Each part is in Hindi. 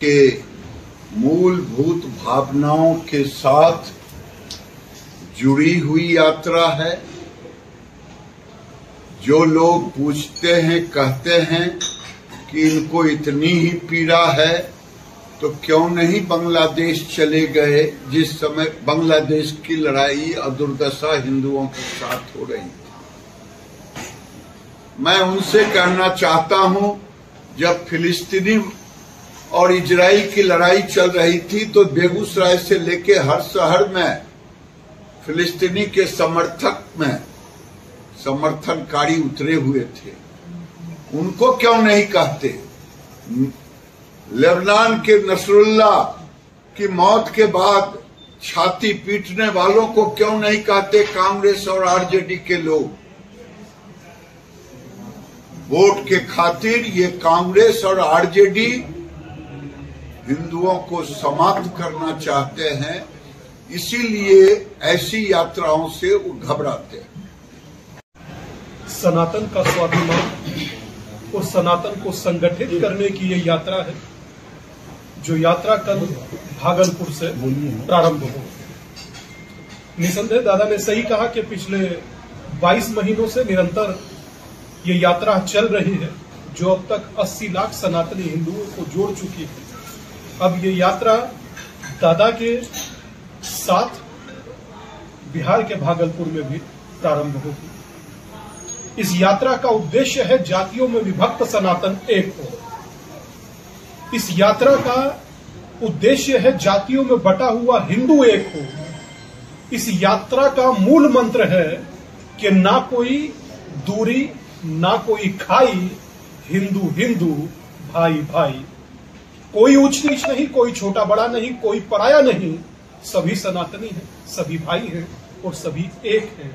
के मूलभूत भावनाओं के साथ जुड़ी हुई यात्रा है। जो लोग पूछते हैं, कहते हैं कि इनको इतनी ही पीड़ा है तो क्यों नहीं बांग्लादेश चले गए? जिस समय बांग्लादेश की लड़ाई और दुर्दशा हिंदुओं के साथ हो रही थी। मैं उनसे कहना चाहता हूँ, जब फिलिस्तीनी और इजराइल की लड़ाई चल रही थी तो बेगूसराय से लेके हर शहर में, फिलिस्तीनी के समर्थक में समर्थनकारी उतरे हुए थे। उनको क्यों नहीं कहते? लेबनान के नसरुल्ला की मौत के बाद छाती पीटने वालों को क्यों नहीं कहते? कांग्रेस और आरजेडी के लोग। वोट के खातिर ये कांग्रेस और आरजेडी हिंदुओं को समाप्त करना चाहते हैं, इसीलिए ऐसी यात्राओं से वो घबराते हैं। सनातन का स्वाभिमान और सनातन को संगठित करने की ये यात्रा है, जो यात्रा कल भागलपुर से प्रारंभ हो। निसंदेह दादा ने सही कहा कि पिछले 22 महीनों से निरंतर ये यात्रा चल रही है, जो अब तक 80 लाख सनातनी हिंदुओं को जोड़ चुकी है। अब ये यात्रा दादा के साथ बिहार के भागलपुर में भी प्रारंभ होगी। इस यात्रा का उद्देश्य है जातियों में विभक्त सनातन एक हो। इस यात्रा का उद्देश्य है जातियों में बटा हुआ हिंदू एक हो। इस यात्रा का मूल मंत्र है कि ना कोई दूरी, ना कोई खाई, हिंदू हिंदू, भाई भाई। कोई ऊंच नीच नहीं, कोई छोटा बड़ा नहीं, कोई पराया नहीं। सभी सनातनी हैं, सभी भाई हैं और सभी एक हैं।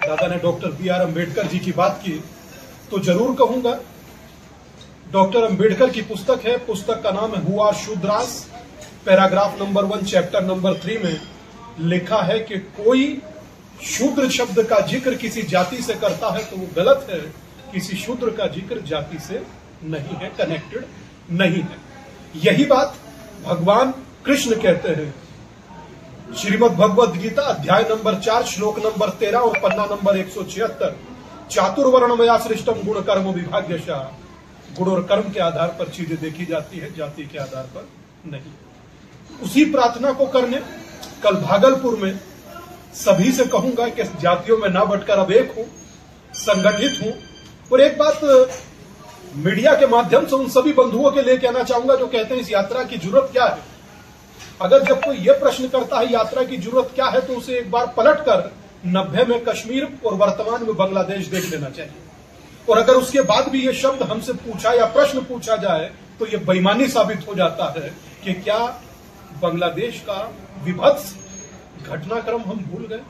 दादा ने doctor B R Ambedkar ji की बात की तो ज़रूर कहूँगा, डॉक्टर अंबेडकर की पुस्तक है, पुस्तक का नाम है हुआ Shudras. Paragraph number one, chapter number three में लिखा है कि कोई शूद्र शब्द का ज़िक्र किसी जाति से करता है तो वो गलत है, किसी शूद्र का ज़िक्र जाति से नहीं है कनेक्टेड नहीं है। यही बात भगवान कृष्ण कहते हैं। श्रीमद भगवद गीता अध्याय नंबर चार, श्लोक नंबर तेरह और पन्ना नंबर एक सौ छिहत्तर। चातुर्वर्ण मया सृष्टम गुण कर्म विभाग्यशाह गुण और कर्म के आधार पर चीज़ें देखी जाती है, जाति के आधार पर नहीं। उसी प्रार्थना को करने, कल भागलपुर में सभी से कहूँगा कि जातियों में ना बटकर अब एक हूँ, संगठित हूँ। और एक बात मीडिया के माध्यम से उन सभी बंधुओं के लिए कहना चाहूँगा जो कहते हैं इस यात्रा की ज़रूरत क्या है। अगर जब कोई यह प्रश्न करता है यात्रा की ज़रूरत क्या है तो उसे एक बार पलट कर नब्बे में कश्मीर और वर्तमान में बांग्लादेश देख लेना चाहिए। और अगर उसके बाद भी ये शब्द हमसे पूछा या प्रश्न पूछा जाए तो ये बेईमानी साबित हो जाता है कि क्या बांग्लादेश का विभत्स घटनाक्रम हम भूल गए?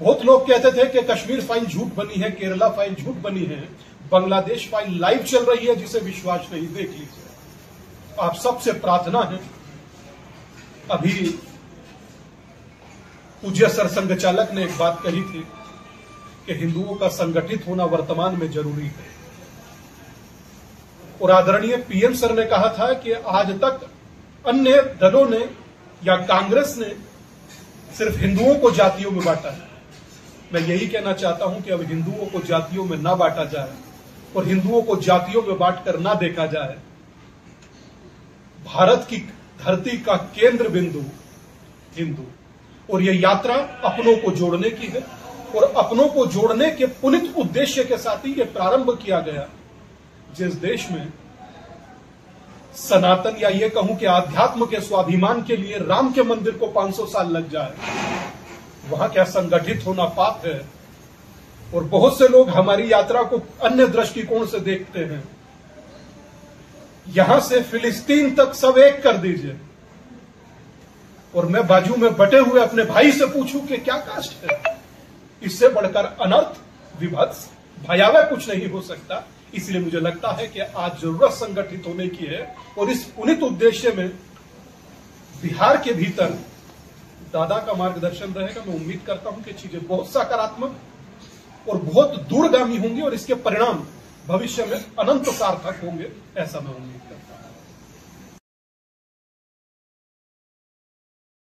बहुत लोग कहते थे कि कश्मीर फ़ाइल झूठ बनी है, केरला फ़ाइल झूठ बनी है। बांग्लादेश फ़ाइल लाइव चल रही है, जिसे विश्वास नहीं देख लीजिए आप सबसे प्रार्थना है, अभी पूज्य सरसंघ चालक ने एक बात कही थी कि हिंदुओं का संगठित होना वर्तमान में ज़रूरी है। और आदरणीय पीएम सर ने कहा था कि आज तक अन्य दलों ने या कांग्रेस ने सिर्फ़ हिंदुओं को जातियों में बांटा है। मैं यही कहना चाहता हूँ कि अब हिंदुओं को जातियों में ना बांटा जाए। और हिंदुओं को जातियों में बांटकर ना देखा जाए। भारत की धरती का केंद्र बिंदु हिंदू। और यह यात्रा अपनों को जोड़ने की है। और अपनों को जोड़ने के पुनित उद्देश्य के साथ ही यह प्रारंभ किया गया। जिस देश में सनातन, या ये कहूँ कि आध्यात्म के स्वाभिमान के लिए राम के मंदिर को 500 साल लग जाए, वहाँ क्या संगठित होना पाप है? और बहुत से लोग हमारी यात्रा को अन्य दृष्टिकोण से देखते हैं। यहाँ से फिलिस्तीन तक सब एक कर दीजिए। और मैं बाजू में बटे हुए अपने भाई से पूछूँ कि क्या कास्ट है? इससे बढ़कर अनर्थ, विभत्स, भयावह कुछ नहीं हो सकता। इसलिए मुझे लगता है कि आज ज़रूरत संगठित होने की है और इस पुनित उद्देश्य में बिहार के भीतर दादा का मार्गदर्शन रहेगा। मैं उम्मीद करता हूँ कि चीज़ें बहुत सकारात्मक और बहुत दूरगामी होंगे और इसके परिणाम भविष्य में अनंत सार्थक होंगे, ऐसा मैं उम्मीद